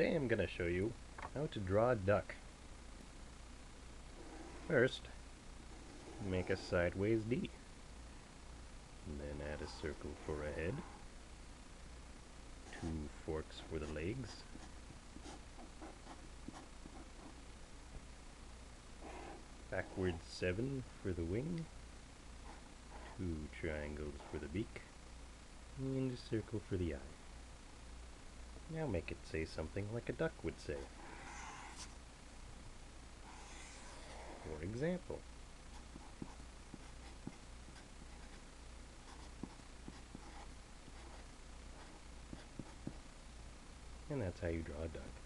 Today I'm going to show you how to draw a duck. First, make a sideways D. then add a circle for a head. Two forks for the legs. Backwards 7 for the wing. Two triangles for the beak. And a circle for the eye. Now make it say something like a duck would say. For example, and that's how you draw a duck.